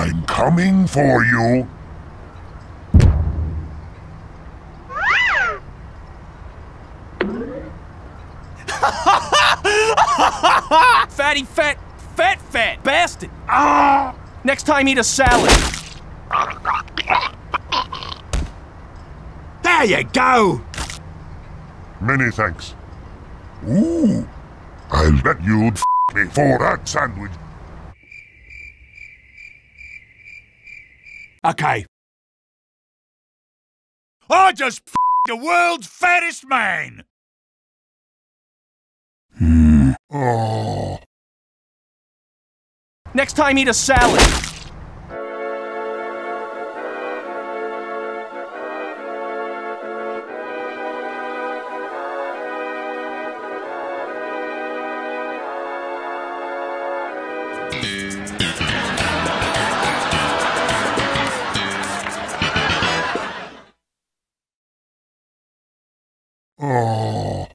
I'm coming for you. Fatty fat, fat fat bastard! Ah! Next time eat a salad. There you go! Many thanks. Ooh, I'll bet you'd f me for that sandwich. Okay. I just f the world's fattest man! Hmm. Oh, Next time eat a salad. oh.